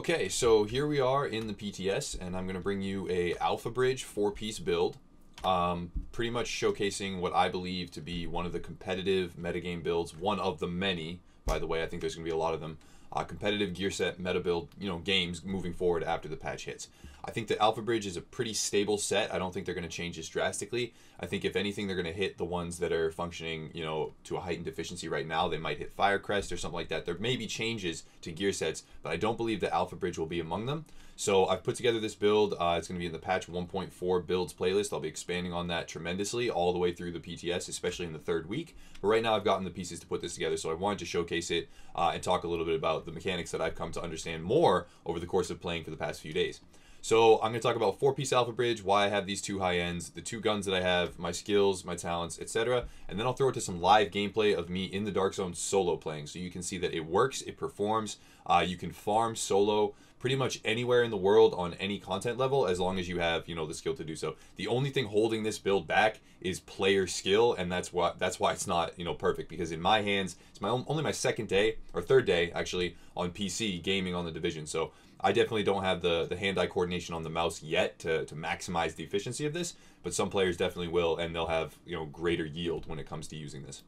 Okay, so here we are in the PTS, and I'm going to bring you a Alpha Bridge four-piece build, um, pretty much showcasing what I believe to be one of the competitive metagame builds, one of the many, by the way, I think there's going to be a lot of them, uh, competitive gear set meta build, you know, games moving forward after the patch hits. I think the Alpha Bridge is a pretty stable set. I don't think they're going to change this drastically. I think if anything, they're going to hit the ones that are functioning, you know, to a heightened efficiency right now. They might hit Firecrest or something like that. There may be changes to gear sets, but I don't believe the Alpha Bridge will be among them. So I've put together this build. Uh, it's going to be in the patch 1.4 builds playlist. I'll be expanding on that tremendously all the way through the PTS, especially in the third week. But right now I've gotten the pieces to put this together, so I wanted to showcase it uh, and talk a little bit about the mechanics that I've come to understand more over the course of playing for the past few days. So I'm going to talk about four-piece Alpha Bridge, why I have these two high ends, the two guns that I have, my skills, my talents, etc. And then I'll throw it to some live gameplay of me in the Dark Zone solo playing, so you can see that it works, it performs. Uh, you can farm solo pretty much anywhere in the world on any content level as long as you have you know the skill to do so the only thing holding this build back is player skill and that's why that's why it's not you know perfect because in my hands it's my only my second day or third day actually on pc gaming on the division so I definitely don't have the, the hand-eye coordination on the mouse yet to, to maximize the efficiency of this, but some players definitely will, and they'll have you know greater yield when it comes to using this.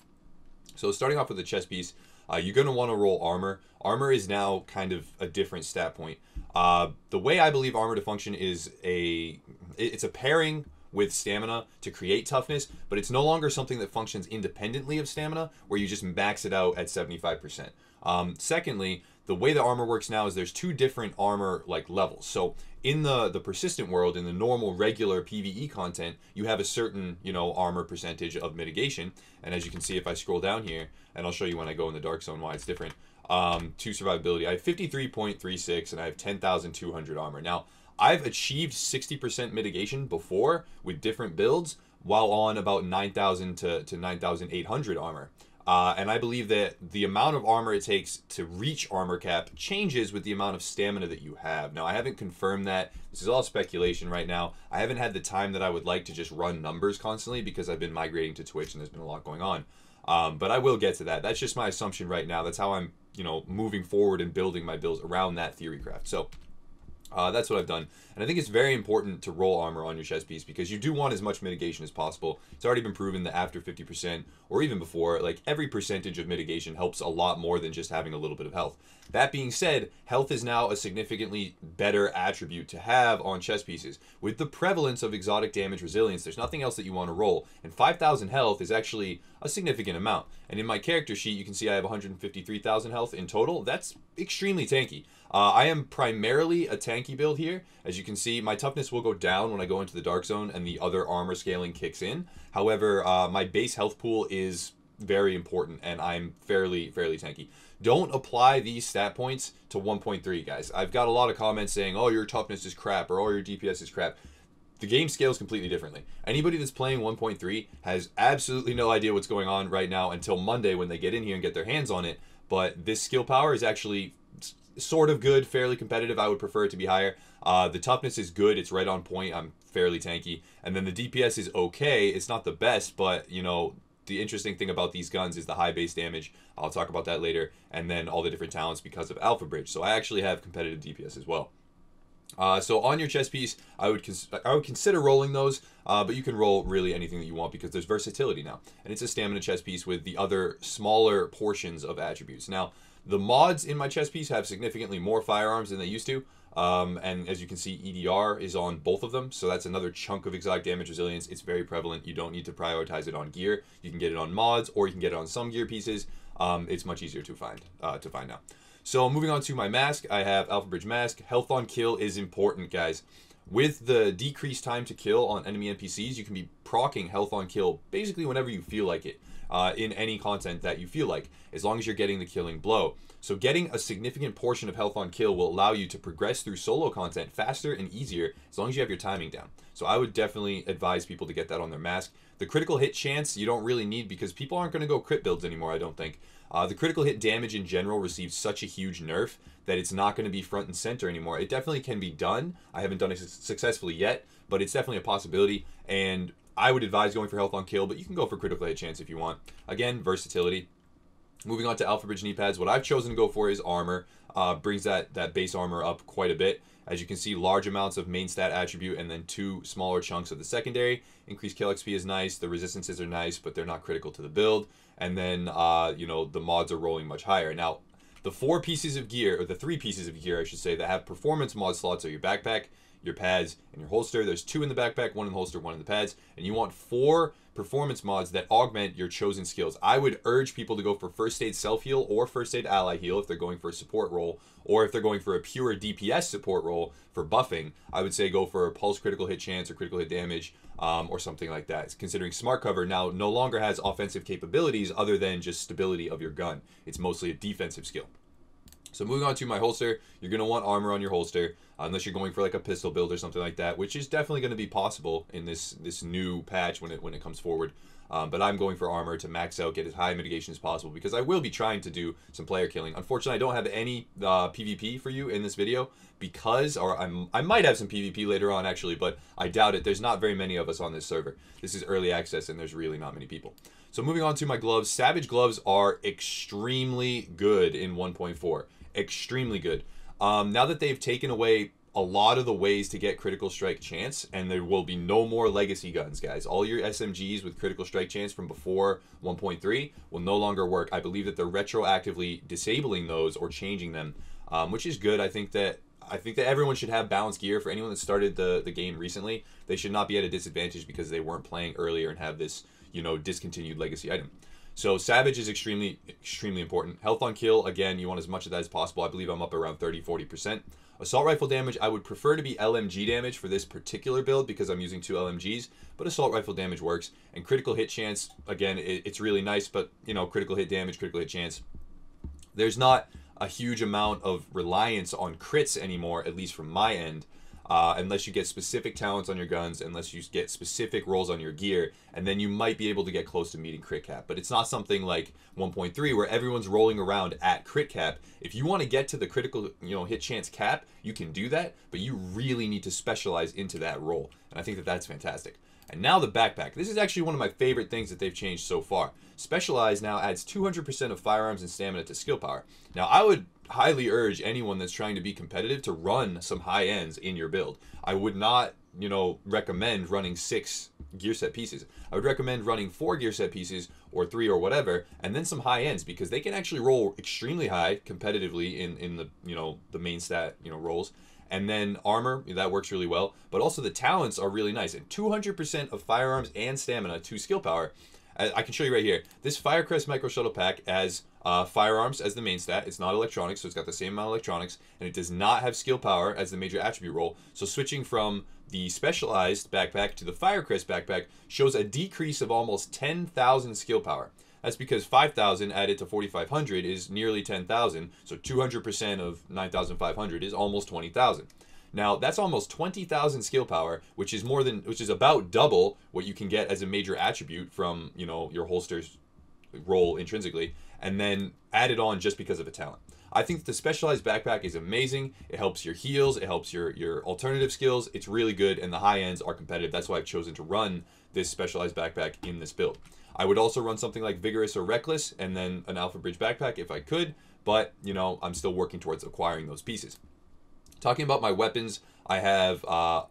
So starting off with the chest piece, uh, you're going to want to roll armor. Armor is now kind of a different stat point. Uh, the way I believe armor to function is a it's a pairing with stamina to create toughness, but it's no longer something that functions independently of stamina where you just max it out at 75%. Um, secondly, the way the armor works now is there's two different armor like levels. So in the the persistent world, in the normal regular PVE content, you have a certain you know armor percentage of mitigation. And as you can see, if I scroll down here, and I'll show you when I go in the dark zone why it's different. Um, to survivability, I have 53.36 and I have 10,200 armor. Now I've achieved 60% mitigation before with different builds while on about 9,000 to, to 9,800 armor. Uh, and I believe that the amount of armor it takes to reach armor cap changes with the amount of stamina that you have. Now, I haven't confirmed that. This is all speculation right now. I haven't had the time that I would like to just run numbers constantly because I've been migrating to Twitch and there's been a lot going on. Um, but I will get to that. That's just my assumption right now. That's how I'm, you know, moving forward and building my builds around that theory craft. So uh, that's what I've done. And I think it's very important to roll armor on your chest piece because you do want as much mitigation as possible. It's already been proven that after 50% or even before, like every percentage of mitigation helps a lot more than just having a little bit of health. That being said, health is now a significantly better attribute to have on chest pieces. With the prevalence of exotic damage resilience, there's nothing else that you want to roll. And 5,000 health is actually a significant amount. And in my character sheet, you can see I have 153,000 health in total. That's extremely tanky. Uh, I am primarily a tanky build here. As you can see, my toughness will go down when I go into the Dark Zone and the other armor scaling kicks in. However, uh, my base health pool is very important and I'm fairly, fairly tanky. Don't apply these stat points to 1.3, guys. I've got a lot of comments saying, oh, your toughness is crap or oh, your DPS is crap the game scales completely differently. Anybody that's playing 1.3 has absolutely no idea what's going on right now until Monday when they get in here and get their hands on it. But this skill power is actually sort of good, fairly competitive. I would prefer it to be higher. Uh, the toughness is good. It's right on point. I'm fairly tanky. And then the DPS is okay. It's not the best, but, you know, the interesting thing about these guns is the high base damage. I'll talk about that later. And then all the different talents because of Alpha Bridge. So I actually have competitive DPS as well. Uh, so on your chest piece, I would I would consider rolling those, uh, but you can roll really anything that you want because there's versatility now, and it's a stamina chest piece with the other smaller portions of attributes. Now, the mods in my chest piece have significantly more firearms than they used to. Um, and as you can see, EDR is on both of them. So that's another chunk of exotic damage resilience. It's very prevalent. You don't need to prioritize it on gear. You can get it on mods or you can get it on some gear pieces. Um, it's much easier to find uh, to find now. So moving on to my mask, I have Alpha Bridge Mask. Health on kill is important, guys. With the decreased time to kill on enemy NPCs, you can be procking health on kill basically whenever you feel like it uh, in any content that you feel like, as long as you're getting the killing blow. So getting a significant portion of health on kill will allow you to progress through solo content faster and easier as long as you have your timing down. So I would definitely advise people to get that on their mask. The critical hit chance you don't really need because people aren't going to go crit builds anymore, I don't think. Uh, the critical hit damage in general received such a huge nerf that it's not going to be front and center anymore. It definitely can be done. I haven't done it successfully yet, but it's definitely a possibility. And I would advise going for health on kill, but you can go for critical hit chance if you want. Again, versatility. Moving on to Alpha Bridge knee pads, what I've chosen to go for is armor. Uh, brings that, that base armor up quite a bit. As you can see, large amounts of main stat attribute and then two smaller chunks of the secondary. Increased kill XP is nice. The resistances are nice, but they're not critical to the build. And then, uh, you know, the mods are rolling much higher. Now, the four pieces of gear, or the three pieces of gear, I should say, that have performance mod slots are your backpack, your pads, and your holster. There's two in the backpack, one in the holster, one in the pads. And you want four performance mods that augment your chosen skills. I would urge people to go for first aid self heal or first aid ally heal if they're going for a support role, or if they're going for a pure DPS support role for buffing. I would say go for a pulse critical hit chance or critical hit damage. Um, or something like that. Considering Smart Cover now no longer has offensive capabilities other than just stability of your gun. It's mostly a defensive skill. So moving on to my holster, you're going to want armor on your holster, unless you're going for like a pistol build or something like that, which is definitely going to be possible in this this new patch when it when it comes forward. Um, but I'm going for armor to max out, get as high mitigation as possible because I will be trying to do some player killing. Unfortunately, I don't have any uh, PvP for you in this video because, or I'm, I might have some PvP later on actually, but I doubt it. There's not very many of us on this server. This is early access and there's really not many people. So moving on to my gloves, Savage gloves are extremely good in 1.4 extremely good. Um, now that they've taken away a lot of the ways to get critical strike chance, and there will be no more legacy guns, guys. All your SMGs with critical strike chance from before 1.3 will no longer work. I believe that they're retroactively disabling those or changing them, um, which is good. I think that I think that everyone should have balanced gear. For anyone that started the the game recently, they should not be at a disadvantage because they weren't playing earlier and have this you know discontinued legacy item. So Savage is extremely, extremely important. Health on kill, again, you want as much of that as possible. I believe I'm up around 30, 40%. Assault rifle damage, I would prefer to be LMG damage for this particular build because I'm using two LMGs, but assault rifle damage works. And critical hit chance, again, it, it's really nice, but, you know, critical hit damage, critical hit chance. There's not a huge amount of reliance on crits anymore, at least from my end uh, unless you get specific talents on your guns, unless you get specific rolls on your gear, and then you might be able to get close to meeting crit cap. But it's not something like 1.3 where everyone's rolling around at crit cap. If you want to get to the critical, you know, hit chance cap, you can do that, but you really need to specialize into that role, and I think that that's fantastic. And now the backpack. This is actually one of my favorite things that they've changed so far. Specialize now adds 200% of firearms and stamina to skill power. Now I would highly urge anyone that's trying to be competitive to run some high ends in your build. I would not, you know, recommend running six gear set pieces. I would recommend running four gear set pieces or three or whatever, and then some high ends because they can actually roll extremely high competitively in in the you know the main stat you know rolls. And then armor, that works really well. But also the talents are really nice. And 200% of firearms and stamina to skill power. I can show you right here. This Firecrest Micro Shuttle Pack has uh, firearms as the main stat. It's not electronics, so it's got the same amount of electronics, and it does not have skill power as the major attribute roll. So switching from the specialized backpack to the Firecrest backpack shows a decrease of almost 10,000 skill power. That's because 5,000 added to 4,500 is nearly 10,000, so 200% of 9,500 is almost 20,000. Now that's almost 20,000 skill power, which is more than, which is about double what you can get as a major attribute from, you know, your holster's role intrinsically and then add it on just because of a talent. I think the specialized backpack is amazing. It helps your heals, it helps your your alternative skills. It's really good, and the high ends are competitive. That's why I've chosen to run this specialized backpack in this build. I would also run something like Vigorous or Reckless, and then an Alpha Bridge backpack if I could, but you know I'm still working towards acquiring those pieces. Talking about my weapons, I have uh,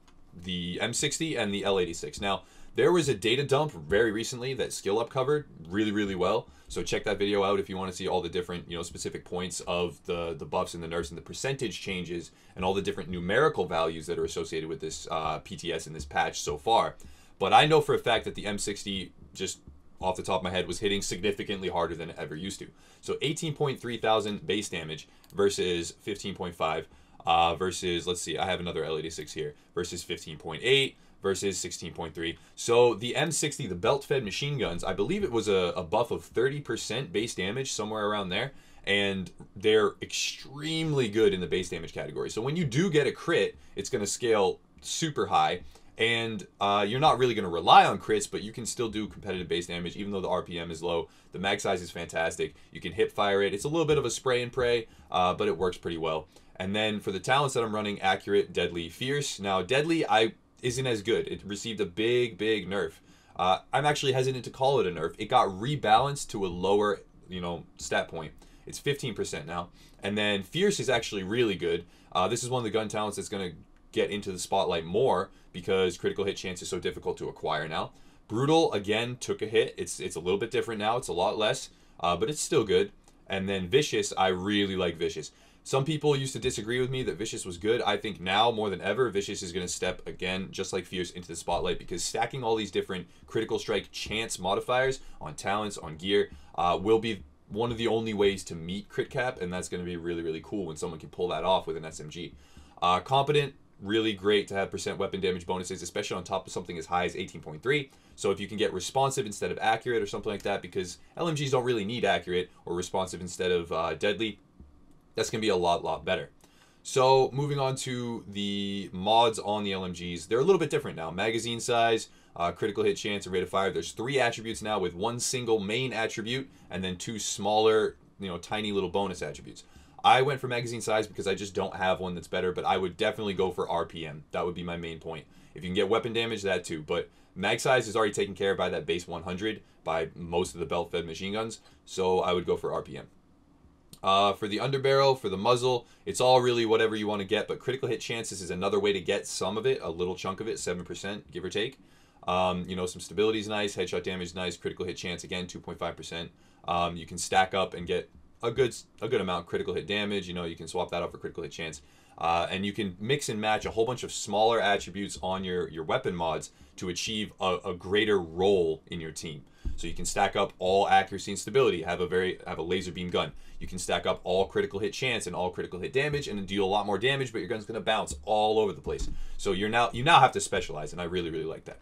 the M60 and the L86. Now there was a data dump very recently that Skill Up covered really really well. So check that video out if you want to see all the different, you know, specific points of the, the buffs and the nerfs and the percentage changes and all the different numerical values that are associated with this uh, PTS in this patch so far. But I know for a fact that the M60 just off the top of my head was hitting significantly harder than it ever used to. So 18.3 thousand base damage versus 15.5 uh, versus, let's see, I have another L86 here, versus 15.8 versus 16.3. So the M60, the belt-fed machine guns, I believe it was a, a buff of 30% base damage, somewhere around there. And they're extremely good in the base damage category. So when you do get a crit, it's going to scale super high. And uh, you're not really going to rely on crits, but you can still do competitive base damage, even though the RPM is low. The mag size is fantastic. You can hip fire it. It's a little bit of a spray and pray, uh, but it works pretty well. And then for the talents that I'm running, accurate, deadly, fierce. Now, deadly, I isn't as good. It received a big, big nerf. Uh, I'm actually hesitant to call it a nerf. It got rebalanced to a lower you know stat point. It's 15% now. And then Fierce is actually really good. Uh, this is one of the gun talents that's going to get into the spotlight more because critical hit chance is so difficult to acquire now. Brutal again took a hit. It's it's a little bit different now. It's a lot less, uh, but it's still good. And then Vicious, I really like Vicious. Some people used to disagree with me that Vicious was good. I think now more than ever, Vicious is going to step again, just like Fierce, into the spotlight because stacking all these different critical strike chance modifiers on talents, on gear, uh, will be one of the only ways to meet crit cap, and that's going to be really, really cool when someone can pull that off with an SMG. Uh, competent, really great to have percent weapon damage bonuses, especially on top of something as high as 18.3. So if you can get responsive instead of accurate or something like that, because LMGs don't really need accurate or responsive instead of uh, deadly, that's going to be a lot, lot better. So moving on to the mods on the LMGs, they're a little bit different now. Magazine size, uh, critical hit chance, and rate of fire. There's three attributes now with one single main attribute and then two smaller, you know, tiny little bonus attributes. I went for magazine size because I just don't have one that's better, but I would definitely go for RPM. That would be my main point. If you can get weapon damage, that too. But mag size is already taken care of by that base 100 by most of the belt-fed machine guns, so I would go for RPM. Uh, for the underbarrel, for the muzzle, it's all really whatever you want to get, but critical hit chances is another way to get some of it, a little chunk of it, 7%, give or take. Um, you know, some stability is nice, headshot damage is nice, critical hit chance, again, 2.5%. Um, you can stack up and get a good a good amount critical hit damage. You know, you can swap that out for critical hit chance. Uh, and you can mix and match a whole bunch of smaller attributes on your, your weapon mods to achieve a, a greater role in your team. So you can stack up all accuracy and stability, have a very have a laser beam gun. You can stack up all critical hit chance and all critical hit damage and deal a lot more damage, but your gun's gonna bounce all over the place. So you're now you now have to specialize, and I really, really like that.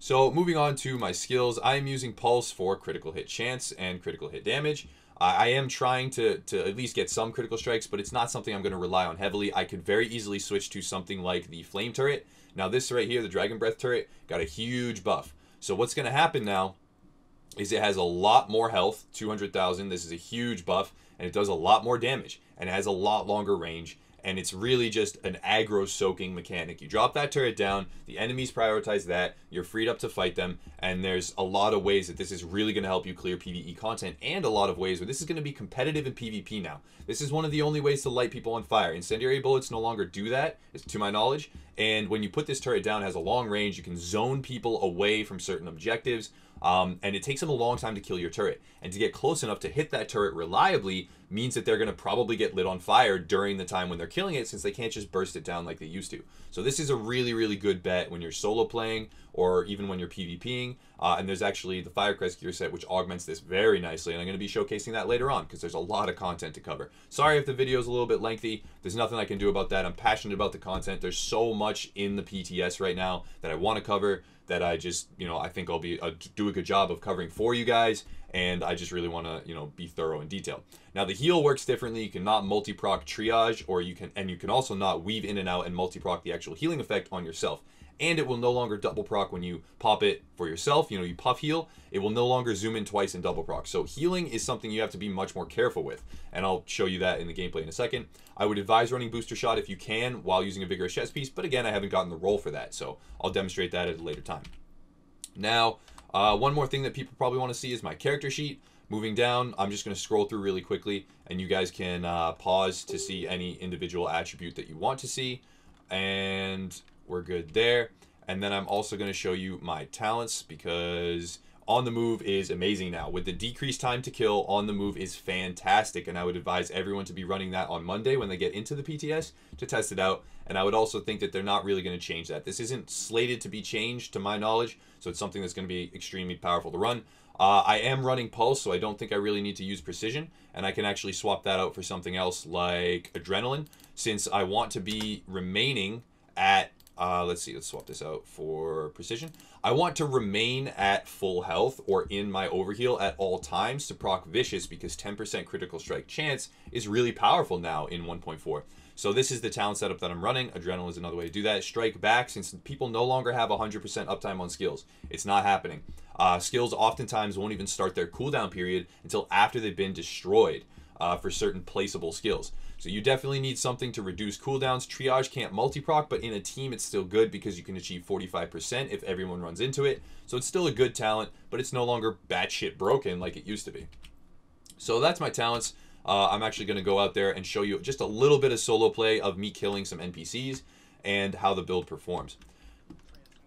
So moving on to my skills, I am using Pulse for critical hit chance and critical hit damage. I am trying to, to at least get some critical strikes, but it's not something I'm going to rely on heavily. I could very easily switch to something like the Flame Turret. Now this right here, the Dragon Breath Turret, got a huge buff. So what's going to happen now is it has a lot more health, 200,000. This is a huge buff, and it does a lot more damage, and it has a lot longer range, and it's really just an aggro soaking mechanic. You drop that turret down, the enemies prioritize that, you're freed up to fight them, and there's a lot of ways that this is really going to help you clear PvE content, and a lot of ways where this is going to be competitive in PvP now. This is one of the only ways to light people on fire. Incendiary bullets no longer do that, to my knowledge, and when you put this turret down, it has a long range, you can zone people away from certain objectives, um, and it takes them a long time to kill your turret. And to get close enough to hit that turret reliably means that they're going to probably get lit on fire during the time when they're killing it since they can't just burst it down like they used to. So this is a really, really good bet when you're solo playing or even when you're PvPing. Uh, and there's actually the Firecrest gear set which augments this very nicely. And I'm going to be showcasing that later on because there's a lot of content to cover. Sorry if the video is a little bit lengthy. There's nothing I can do about that. I'm passionate about the content. There's so much in the PTS right now that I want to cover that I just, you know, I think I'll be uh, do a good job of covering for you guys, and I just really want to, you know, be thorough in detail. Now the heal works differently. You cannot multi-proc triage, or you can, and you can also not weave in and out and multi-proc the actual healing effect on yourself and it will no longer double proc when you pop it for yourself. You know, you puff heal, it will no longer zoom in twice and double proc. So healing is something you have to be much more careful with, and I'll show you that in the gameplay in a second. I would advise running booster shot if you can while using a vigorous chest piece, but again, I haven't gotten the roll for that, so I'll demonstrate that at a later time. Now, uh, one more thing that people probably want to see is my character sheet. Moving down, I'm just going to scroll through really quickly, and you guys can uh, pause to see any individual attribute that you want to see. And we're good there. And then I'm also going to show you my talents because on the move is amazing now. With the decreased time to kill, on the move is fantastic. And I would advise everyone to be running that on Monday when they get into the PTS to test it out. And I would also think that they're not really going to change that. This isn't slated to be changed to my knowledge. So it's something that's going to be extremely powerful to run. Uh, I am running Pulse, so I don't think I really need to use Precision. And I can actually swap that out for something else like Adrenaline. Since I want to be remaining at uh, let's see, let's swap this out for precision. I want to remain at full health or in my overheal at all times to proc Vicious because 10% critical strike chance is really powerful now in 1.4. So this is the talent setup that I'm running. Adrenaline is another way to do that. Strike back since people no longer have 100% uptime on skills. It's not happening. Uh, skills oftentimes won't even start their cooldown period until after they've been destroyed uh, for certain placeable skills. So you definitely need something to reduce cooldowns. Triage can't multi-proc, but in a team it's still good because you can achieve 45% if everyone runs into it. So it's still a good talent, but it's no longer batshit broken like it used to be. So that's my talents. Uh, I'm actually going to go out there and show you just a little bit of solo play of me killing some NPCs and how the build performs.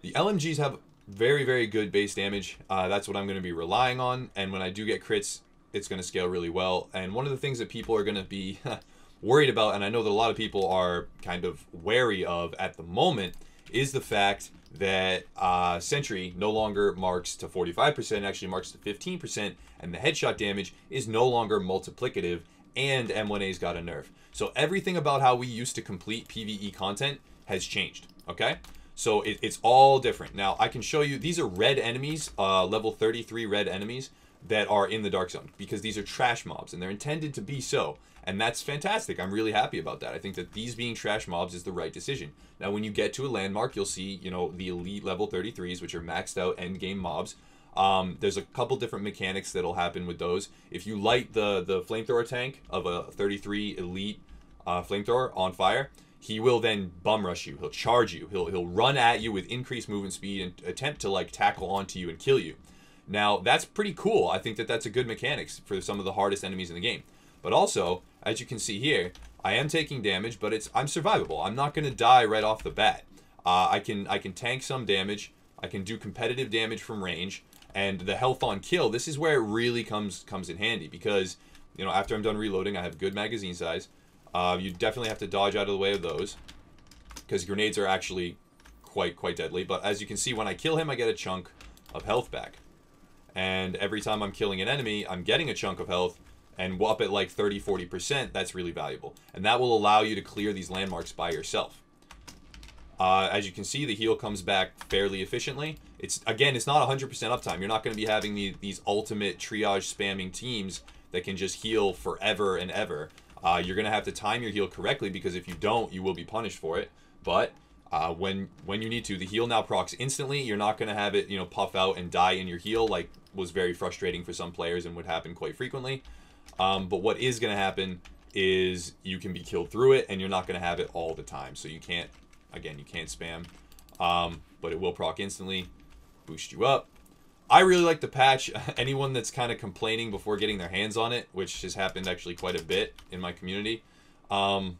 The LMGs have very, very good base damage. Uh, that's what I'm going to be relying on. And when I do get crits, it's going to scale really well. And one of the things that people are going to be worried about, and I know that a lot of people are kind of wary of at the moment, is the fact that uh, Sentry no longer marks to 45%, actually marks to 15%, and the headshot damage is no longer multiplicative, and M1A's got a nerf. So everything about how we used to complete PvE content has changed, okay? So it, it's all different. Now, I can show you, these are red enemies, uh, level 33 red enemies that are in the Dark Zone, because these are trash mobs, and they're intended to be so. And that's fantastic. I'm really happy about that. I think that these being trash mobs is the right decision. Now, when you get to a landmark, you'll see, you know, the elite level 33s, which are maxed out end game mobs. Um, there's a couple different mechanics that'll happen with those. If you light the, the flamethrower tank of a 33 elite uh, flamethrower on fire, he will then bum rush you. He'll charge you. He'll, he'll run at you with increased movement speed and attempt to like tackle onto you and kill you. Now, that's pretty cool. I think that that's a good mechanics for some of the hardest enemies in the game. But also, as you can see here, I am taking damage, but it's I'm survivable. I'm not going to die right off the bat. Uh, I can I can tank some damage. I can do competitive damage from range, and the health on kill. This is where it really comes comes in handy because you know after I'm done reloading, I have good magazine size. Uh, you definitely have to dodge out of the way of those because grenades are actually quite quite deadly. But as you can see, when I kill him, I get a chunk of health back. And every time I'm killing an enemy, I'm getting a chunk of health and up at like 30, 40%, that's really valuable. And that will allow you to clear these landmarks by yourself. Uh, as you can see, the heal comes back fairly efficiently. It's Again, it's not 100% uptime. You're not going to be having the, these ultimate triage spamming teams that can just heal forever and ever. Uh, you're going to have to time your heal correctly because if you don't, you will be punished for it. But uh, when when you need to, the heal now procs instantly. You're not going to have it, you know, puff out and die in your heal like was very frustrating for some players and would happen quite frequently. Um, but what is going to happen is you can be killed through it, and you're not going to have it all the time. So you can't, again, you can't spam. Um, but it will proc instantly, boost you up. I really like the patch. Anyone that's kind of complaining before getting their hands on it, which has happened actually quite a bit in my community, um,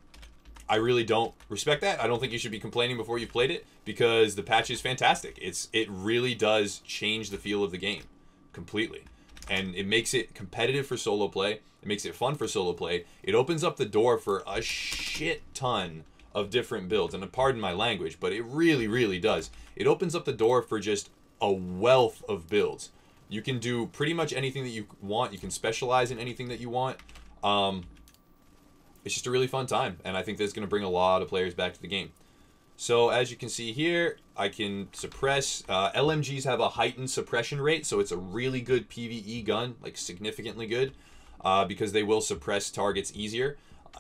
I really don't respect that. I don't think you should be complaining before you've played it because the patch is fantastic. It's It really does change the feel of the game completely and it makes it competitive for solo play. It makes it fun for solo play. It opens up the door for a shit ton of different builds. And pardon my language, but it really, really does. It opens up the door for just a wealth of builds. You can do pretty much anything that you want. You can specialize in anything that you want. Um, it's just a really fun time, and I think that's going to bring a lot of players back to the game. So as you can see here, I can suppress. Uh, LMGs have a heightened suppression rate, so it's a really good PvE gun, like significantly good, uh, because they will suppress targets easier.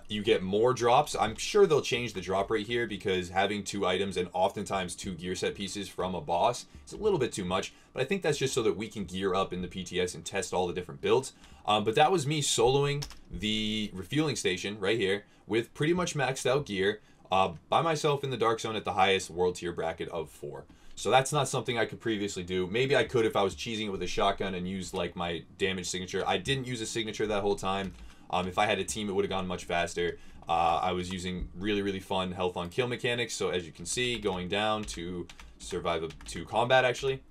You get more drops. I'm sure they'll change the drop rate here because having two items and oftentimes two gear set pieces from a boss is a little bit too much. But I think that's just so that we can gear up in the PTS and test all the different builds. Um, but that was me soloing the refueling station right here with pretty much maxed out gear uh, by myself in the Dark Zone at the highest world tier bracket of four. So that's not something I could previously do. Maybe I could if I was cheesing it with a shotgun and used like my damage signature. I didn't use a signature that whole time. Um, if I had a team, it would have gone much faster. Uh, I was using really, really fun health on kill mechanics. So as you can see, going down to survive to combat actually.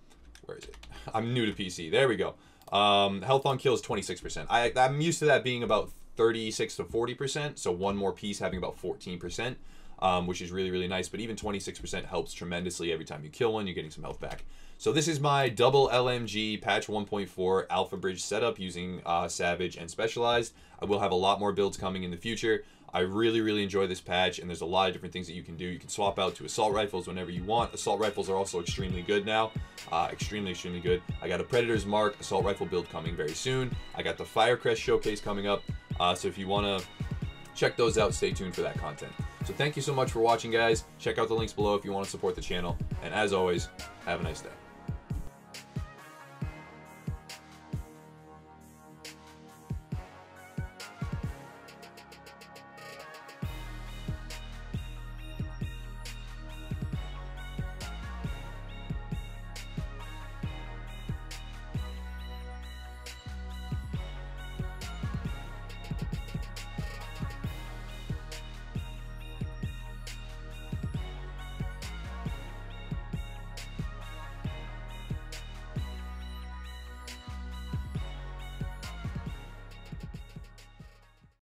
Where is it? I'm new to PC. There we go. Um, health on kill is 26%. I, I'm used to that being about 36 to 40%. So one more piece having about 14% um, which is really, really nice. But even 26% helps tremendously every time you kill one. You're getting some health back. So this is my double LMG patch 1.4 Alpha Bridge setup using uh, Savage and Specialized. I will have a lot more builds coming in the future. I really, really enjoy this patch, and there's a lot of different things that you can do. You can swap out to assault rifles whenever you want. Assault rifles are also extremely good now. Uh, extremely, extremely good. I got a Predator's Mark assault rifle build coming very soon. I got the Firecrest showcase coming up. Uh, so if you want to check those out, stay tuned for that content. So thank you so much for watching, guys. Check out the links below if you want to support the channel. And as always, have a nice day.